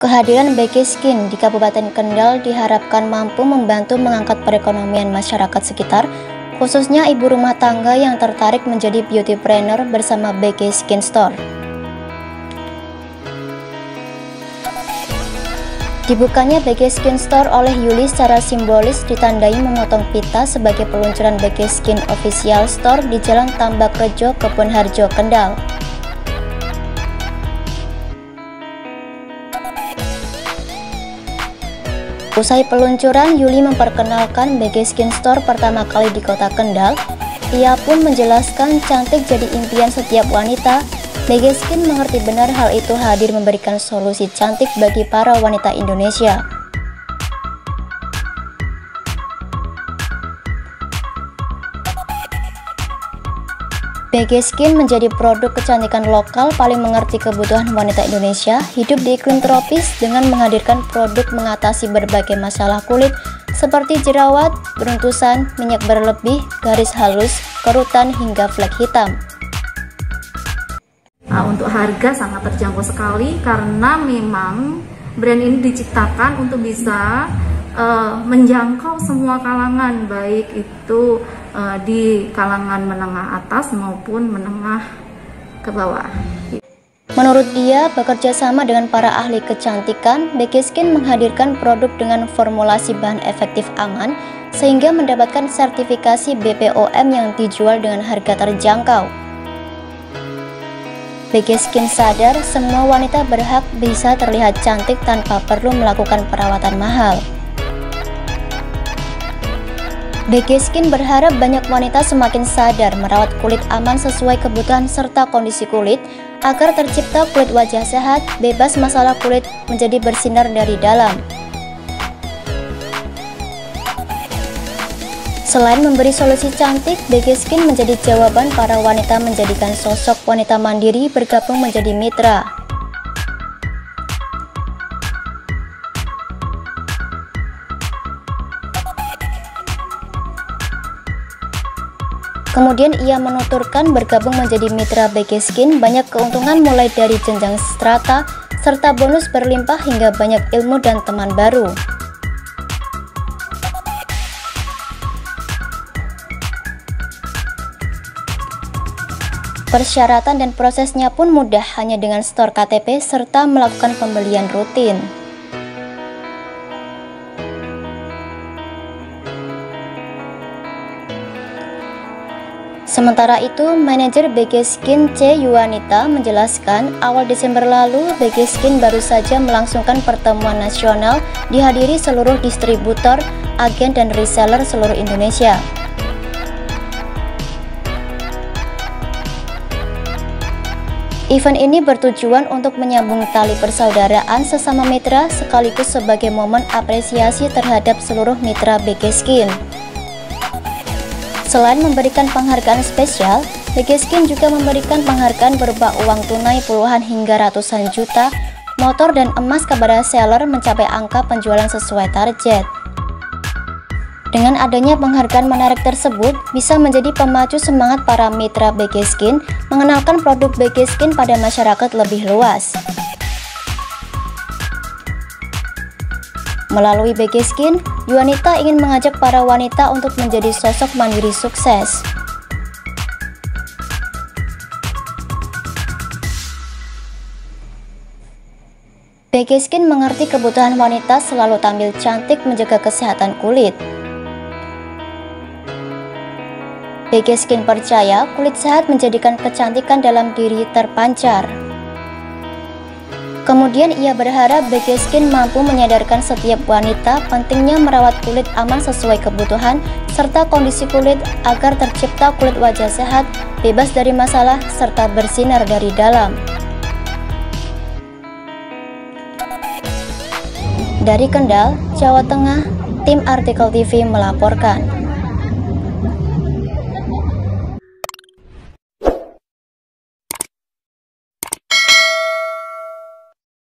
Kehadiran BG Skin di Kabupaten Kendal diharapkan mampu membantu mengangkat perekonomian masyarakat sekitar, khususnya ibu rumah tangga yang tertarik menjadi beauty planner bersama BG Skin Store. Dibukanya BG Skin Store oleh Yuli secara simbolis ditandai memotong pita sebagai peluncuran BG Skin Official Store di Jalan Tambak Rejo, Kebun Harjo, Kendal. Usai peluncuran, Yuli memperkenalkan BG Skin Store pertama kali di kota Kendal. Ia pun menjelaskan cantik jadi impian setiap wanita. BG Skin mengerti benar hal itu hadir memberikan solusi cantik bagi para wanita Indonesia. BG Skin menjadi produk kecantikan lokal paling mengerti kebutuhan wanita Indonesia hidup di iklim tropis dengan menghadirkan produk mengatasi berbagai masalah kulit seperti jerawat, beruntusan, minyak berlebih, garis halus, kerutan, hingga flek hitam. Nah, untuk harga sangat terjangkau sekali karena memang brand ini diciptakan untuk bisa uh, menjangkau semua kalangan baik itu uh, di kalangan menengah atas maupun menengah ke bawah. Menurut dia, bekerja sama dengan para ahli kecantikan, Becky Skin menghadirkan produk dengan formulasi bahan efektif aman sehingga mendapatkan sertifikasi BPOM yang dijual dengan harga terjangkau. Becky Skin sadar semua wanita berhak bisa terlihat cantik tanpa perlu melakukan perawatan mahal. BG Skin berharap banyak wanita semakin sadar merawat kulit aman sesuai kebutuhan serta kondisi kulit agar tercipta kulit wajah sehat, bebas masalah kulit, menjadi bersinar dari dalam. Selain memberi solusi cantik, BG Skin menjadi jawaban para wanita menjadikan sosok wanita mandiri bergabung menjadi mitra. Kemudian ia menuturkan bergabung menjadi mitra BG Skin banyak keuntungan mulai dari jenjang strata serta bonus berlimpah hingga banyak ilmu dan teman baru. Persyaratan dan prosesnya pun mudah hanya dengan store KTP serta melakukan pembelian rutin. Sementara itu, manajer BG Skin C. Yuanita menjelaskan awal Desember lalu BG Skin baru saja melangsungkan pertemuan nasional dihadiri seluruh distributor, agen, dan reseller seluruh Indonesia. Event ini bertujuan untuk menyambung tali persaudaraan sesama mitra sekaligus sebagai momen apresiasi terhadap seluruh mitra BG Skin. Selain memberikan penghargaan spesial, Skin juga memberikan penghargaan berupa uang tunai puluhan hingga ratusan juta, motor dan emas kepada seller mencapai angka penjualan sesuai target. Dengan adanya penghargaan menarik tersebut, bisa menjadi pemacu semangat para mitra BG Skin mengenalkan produk BG Skin pada masyarakat lebih luas. Melalui BG Skin, Yuanita ingin mengajak para wanita untuk menjadi sosok mandiri sukses. BG Skin mengerti kebutuhan wanita selalu tampil cantik menjaga kesehatan kulit. BG Skin percaya kulit sehat menjadikan kecantikan dalam diri terpancar. Kemudian ia berharap BG Skin mampu menyadarkan setiap wanita pentingnya merawat kulit aman sesuai kebutuhan serta kondisi kulit agar tercipta kulit wajah sehat, bebas dari masalah, serta bersinar dari dalam. Dari Kendal, Jawa Tengah, tim Artikel TV melaporkan.